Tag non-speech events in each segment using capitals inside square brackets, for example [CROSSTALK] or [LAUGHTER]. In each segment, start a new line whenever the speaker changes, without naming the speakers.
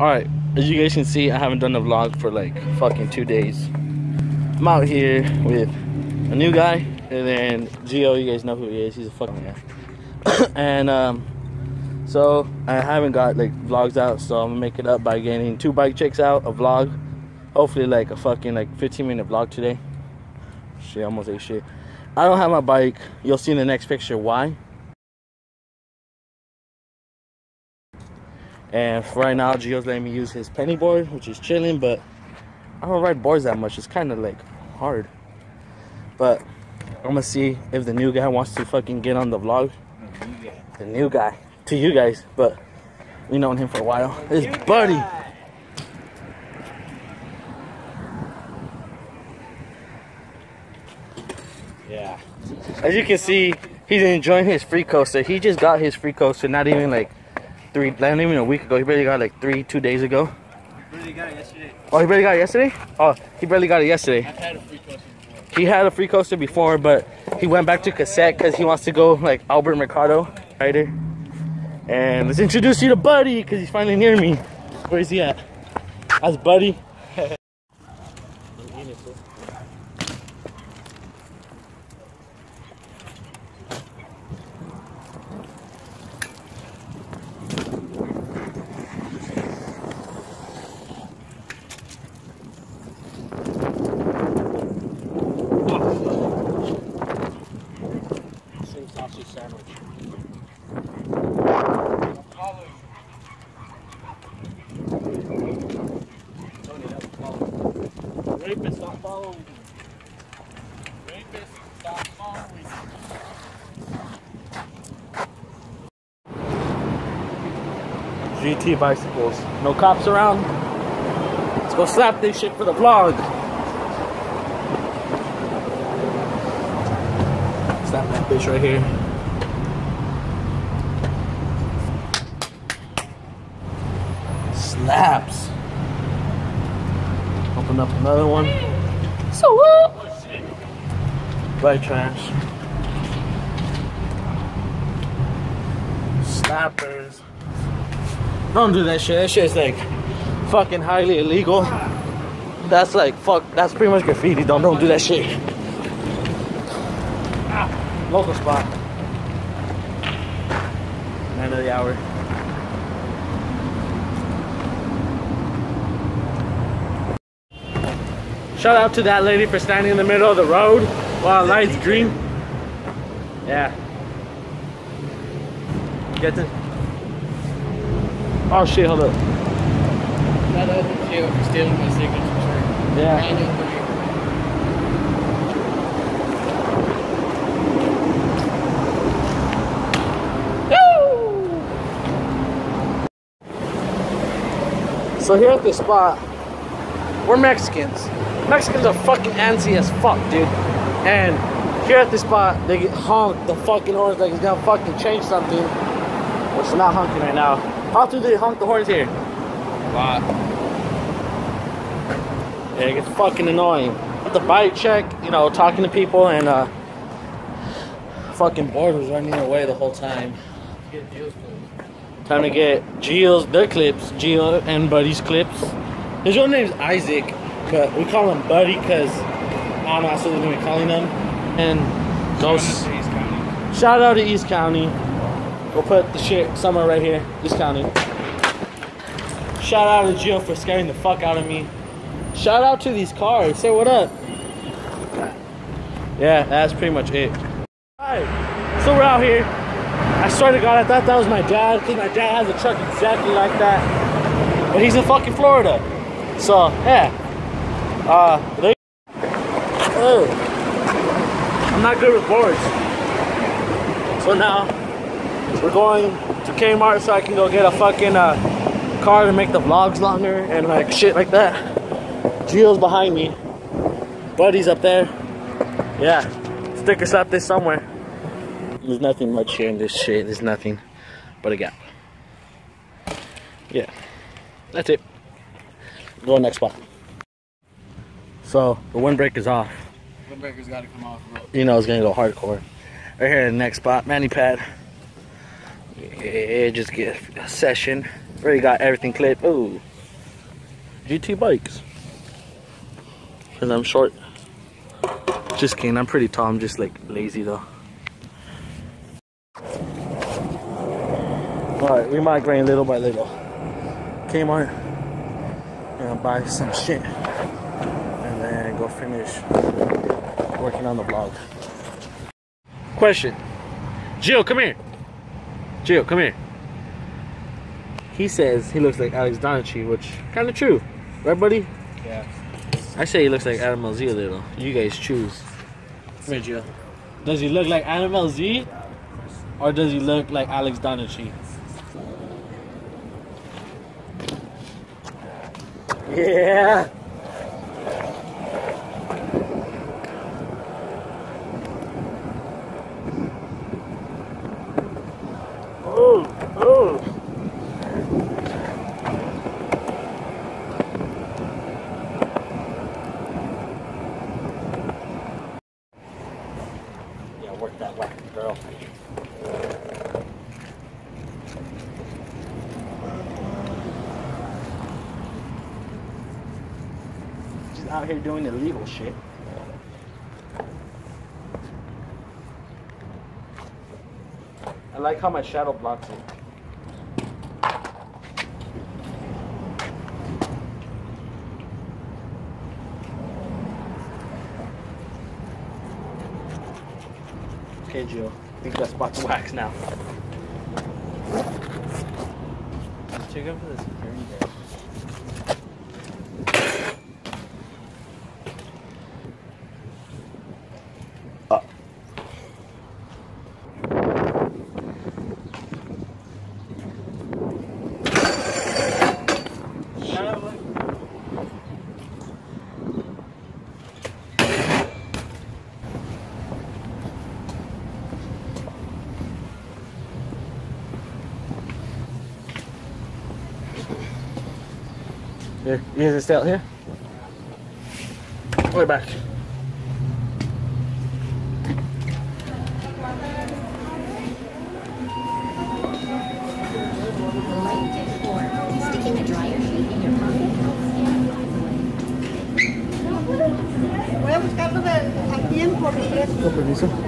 Alright, as you guys can see, I haven't done a vlog for like fucking two days. I'm out here with a new guy, and then Gio, you guys know who he is, he's a fucking guy. [COUGHS] and um, so I haven't got like vlogs out, so I'm gonna make it up by getting two bike checks out, a vlog, hopefully like a fucking like 15 minute vlog today. Shit, almost ate shit. I don't have my bike, you'll see in the next picture why. And for right now, Gio's letting me use his penny board, which is chilling, but I don't ride boards that much. It's kind of like hard. But I'm gonna see if the new guy wants to fucking get on the vlog. The new guy. To you guys, but we known him for a while. His buddy. Yeah. As you can see, he's enjoying his free coaster. He just got his free coaster, not even like three, not even a week ago. He barely got like three, two days ago.
Really got it yesterday.
Oh, he barely got it yesterday? Oh, he barely got it yesterday.
I've had a free coaster before.
He had a free coaster before, but he went back to cassette because he wants to go like Albert Mercado rider. And let's introduce you to Buddy because he's finally near me. Where is he at? That's Buddy. GT bicycles. No cops around. Let's go slap this shit for the vlog. Slap that bitch right here. Slaps. Open up another one. So what? Right trash. Slappers. Don't do that shit. That shit is like fucking highly illegal. That's like fuck. That's pretty much graffiti. Don't don't do that shit. Local spot. Man of the hour. Shout out to that lady for standing in the middle of the road while lights green. Yeah. Get the. Oh shit! Hold up.
To Gio stealing my signature.
Yeah.
Manual.
So here at this spot, we're Mexicans. Mexicans are fucking antsy as fuck, dude. And here at this spot, they get honk the fucking horns like it's gonna fucking change something. Which is not honking right now. How often do they honk the horns here?
A Lot.
Yeah, it gets fucking annoying. At the bike check, you know, talking to people and uh fucking board was running away the whole time.
Get Gio's clothes.
Time to get Gio's their clips, Gio and Buddy's clips. His real name's Isaac, but we call him Buddy because I don't know, that's what we're gonna be calling him. And go
Shout out to East County.
We'll put the shit somewhere right here, East County. Shout out to Jill for scaring the fuck out of me. Shout out to these cars. Say what up. Yeah, that's pretty much it. Alright, so we're out here. I swear to God, I thought that was my dad because my dad has a truck exactly like that. But he's in fucking Florida. So, yeah. Uh, they. Oh. I'm not good with boards. So now, we're going to Kmart so I can go get a fucking uh, car to make the vlogs longer and like shit like that. Gio's behind me. Buddy's up there. Yeah. Sticker slap this somewhere. There's nothing much here in this shit. There's nothing but a gap. Yeah. That's it. Go to next spot. So the windbreak is off.
Windbreaker's got to come off, bro.
You know it's gonna go hardcore. Right here in the next spot, Manny Pad. Yeah, just get a session. Already got everything clipped. Ooh. GT bikes. Cause I'm short. Just kidding, I'm pretty tall. I'm just like lazy though. Alright, we migrating little by little. Kmart. And buy some shit. And then go finish working on the vlog. Question. Jill, come here. Jill, come here. He says he looks like Alex Donachie, which kind of true, right, buddy?
Yeah.
I say he looks like Adam LZ a little. You guys choose. Come here, Jill. Does he look like Adam LZ, or does he look like Alex Donachie? Yeah. Oh, oh. Yeah, work that whack, girl. She's out here doing illegal shit. I like how my shadow blocks it. Okay, Jill. I think that spot's wax now.
Check out for the security.
Here, you guys stay out here. Way back.
Sticking a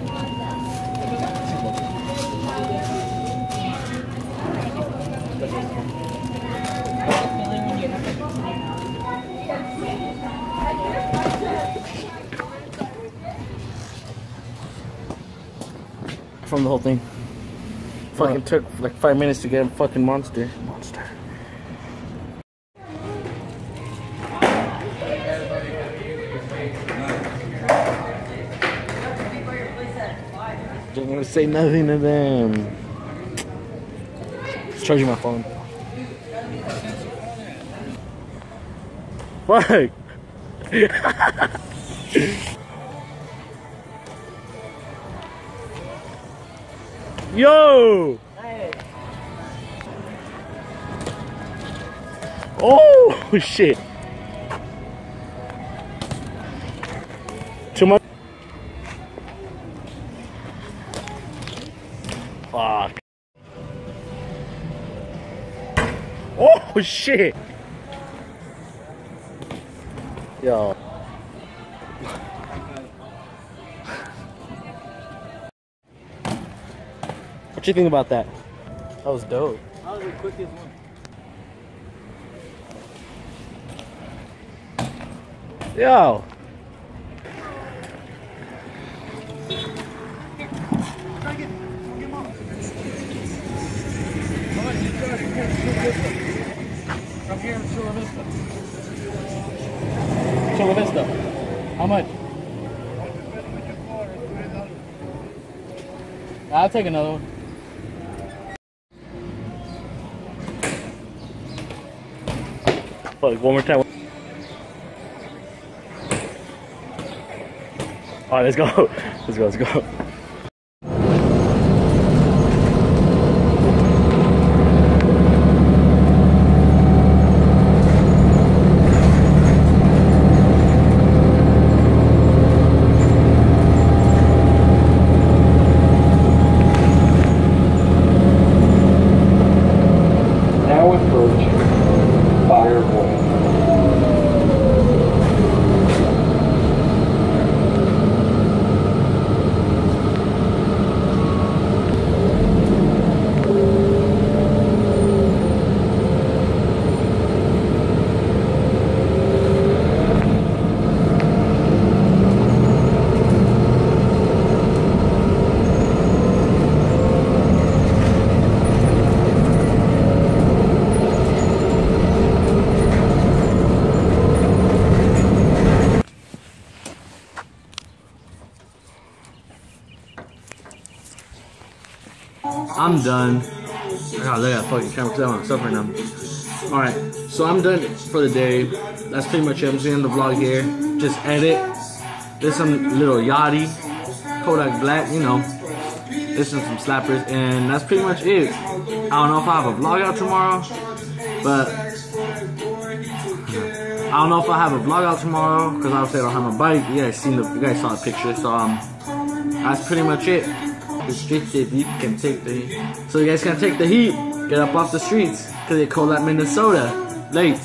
permiso.
Una pinza Jersey.
From the whole thing. Fucking took like five minutes to get a fucking monster. Monster. Don't want to say nothing to them. Just charging my phone. Fuck. [LAUGHS] Yo! Oh [LAUGHS] shit! Too much. Fuck. Oh [LAUGHS] shit! Yo. What do you think about that?
That was dope. That was the quickest one.
Yo.
here in Chula Vista.
Chula Vista. How much? I'll take another one. Fuck, one more time. Alright, [LAUGHS] let's go. Let's go, let's go. I'm done. I gotta look at fucking camera because I want to suffer now. Alright, so I'm done for the day. That's pretty much it. I'm just gonna end the vlog here. Just edit. There's some Lil Yachty. Kodak Black, you know. Listen to some slappers. And that's pretty much it. I don't know if I have a vlog out tomorrow. But I don't know if I have a vlog out tomorrow because obviously I don't have my bike. You guys seen the you guys saw the picture. So um that's pretty much it. Restricted, you can take the heat. So you guys can take the heat, get up off the streets, cause it's cold like Minnesota. Late.